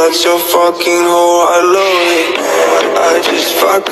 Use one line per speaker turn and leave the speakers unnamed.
such a fucking hoe, I love it. I just fuck